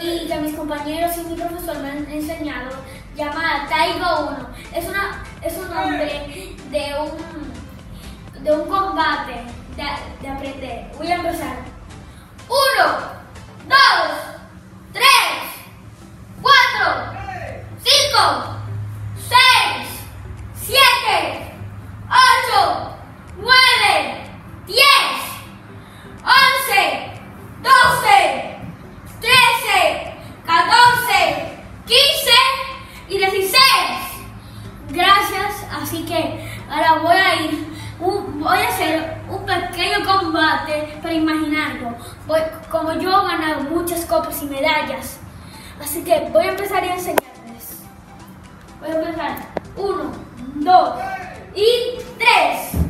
y que mis compañeros y mi profesor me han enseñado, llamada Taigo 1. Es, una, es un nombre de un, de un combate de, de aprender. Voy a empezar. Uno, así que ahora voy a ir, voy a hacer un pequeño combate para imaginarlo. Como yo he ganado muchas copas y medallas, así que voy a empezar a enseñarles. Voy a empezar. Uno, dos y tres.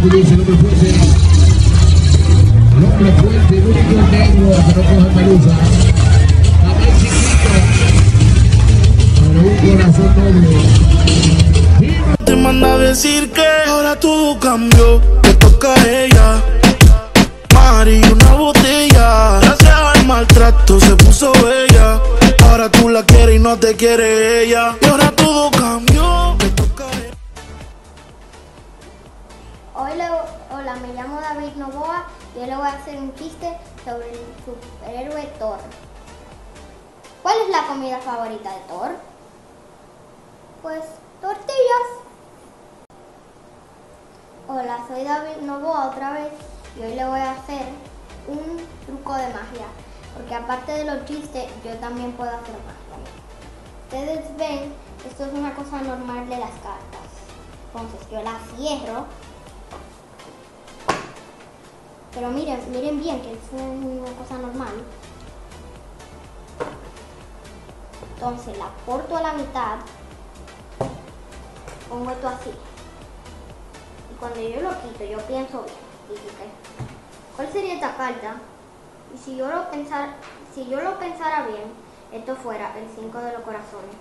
No. Te manda a decir que ahora todo cambió, te toca a ella. Mari, una botella. Gracias al maltrato se puso bella. Ahora tú la quieres y no te quiere ella. Y ahora todo cambió, Hola, me llamo David Novoa y hoy le voy a hacer un chiste sobre el superhéroe Thor. ¿Cuál es la comida favorita de Thor? Pues tortillas. Hola, soy David Novoa otra vez y hoy le voy a hacer un truco de magia. Porque aparte de los chistes, yo también puedo hacer magia. Ustedes ven, esto es una cosa normal de las cartas. Entonces yo la cierro pero miren, miren bien que es una cosa normal. Entonces la corto a la mitad, pongo esto así. Y cuando yo lo quito, yo pienso bien. ¿cuál sería esta carta? Y si yo lo pensara, si yo lo pensara bien, esto fuera el 5 de los corazones.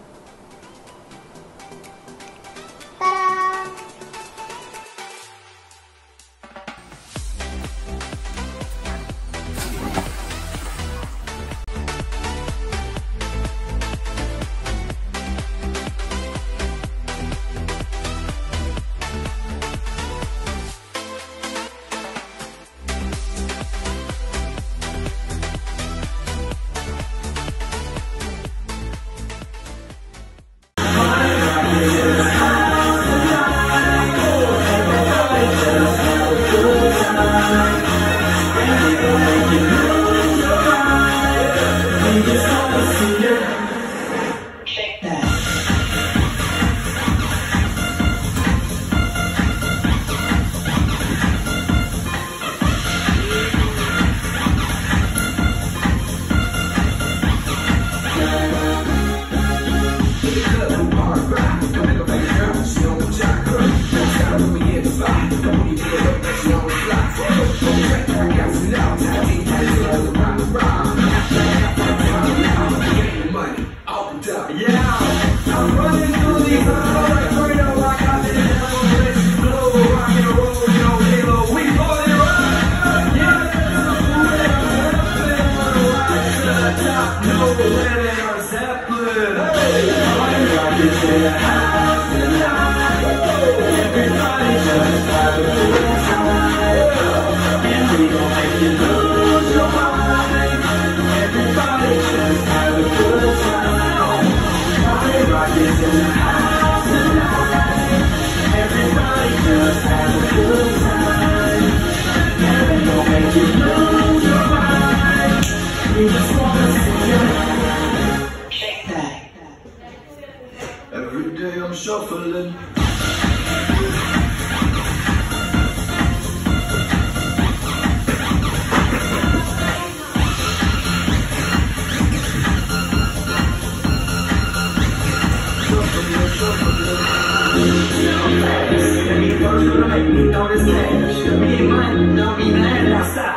Zeppelin. Hey, Don't be mad, don't be mad, don't stop.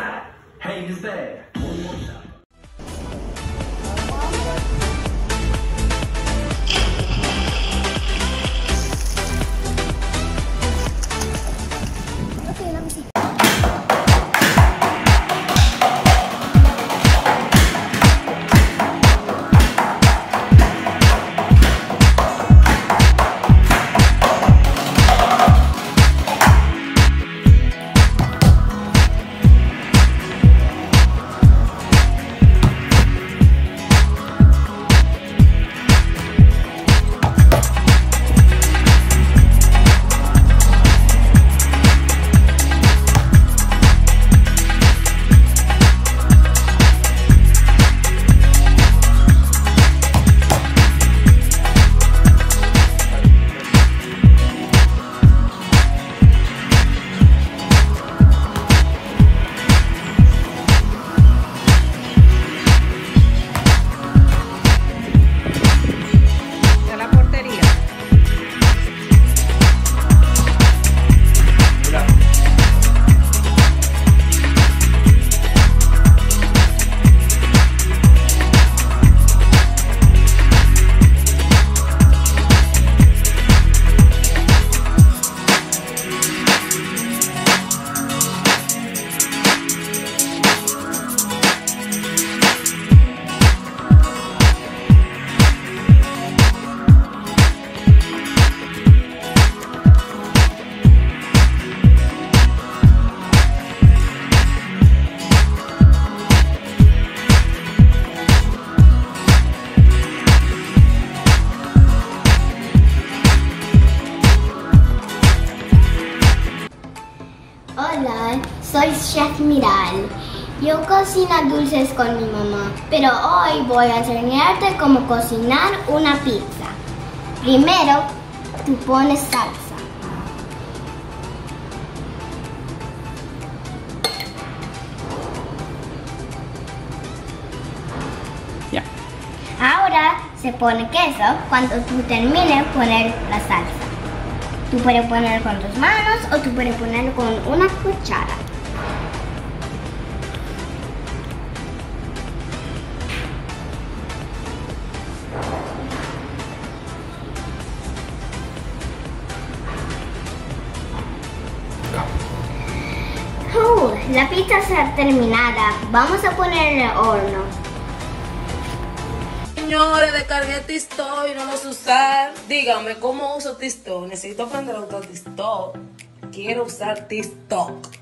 Hola, soy Chef Miral. Yo cocino dulces con mi mamá, pero hoy voy a enseñarte cómo cocinar una pizza. Primero, tú pones salsa. Ya. Ahora se pone queso cuando tú termines poner la salsa. Tú puedes poner con tus manos o tú puedes poner con una cuchara. Uh, la pizza está terminada. Vamos a poner en el horno. Señores, descargué TikTok y no lo sé usar. Dígame, ¿cómo uso TikTok? Necesito aprender a usar TikTok. Quiero usar TikTok.